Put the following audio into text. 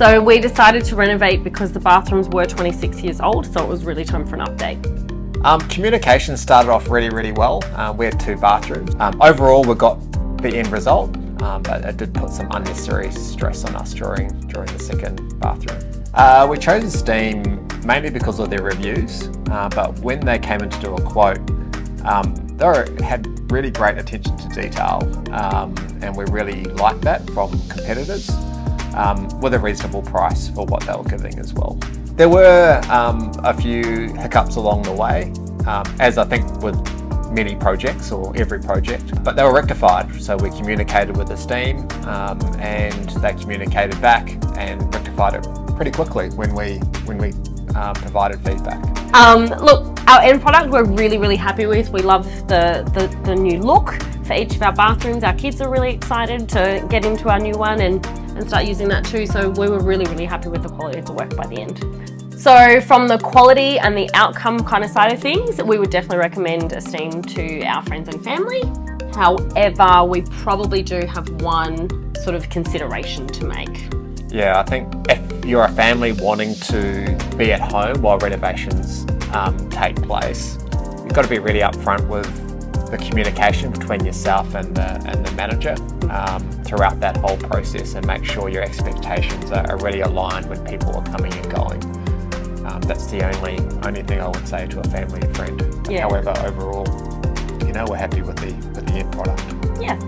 So we decided to renovate because the bathrooms were 26 years old, so it was really time for an update. Um, communication started off really, really well. Uh, we had two bathrooms. Um, overall, we got the end result, um, but it did put some unnecessary stress on us during during the second bathroom. Uh, we chose Esteem mainly because of their reviews, uh, but when they came in to do a quote, um, they had really great attention to detail, um, and we really liked that from competitors um, with a reasonable price for what they were giving as well. There were um, a few hiccups along the way, um, as I think with many projects or every project, but they were rectified. So we communicated with Esteem um, and they communicated back and rectified it pretty quickly when we when we uh, provided feedback. Um, look, our end product we're really really happy with. We love the, the, the new look for each of our bathrooms. Our kids are really excited to get into our new one and, and start using that too. So we were really really happy with the quality of the work by the end. So from the quality and the outcome kind of side of things, we would definitely recommend Esteem to our friends and family. However, we probably do have one sort of consideration to make. Yeah, I think if you're a family wanting to be at home while renovations um, take place, you've got to be really upfront with the communication between yourself and the, and the manager um, throughout that whole process and make sure your expectations are, are really aligned when people are coming and going. Um, that's the only only thing I would say to a family and friend. Yeah. However, overall, you know, we're happy with the with the end product. Yeah.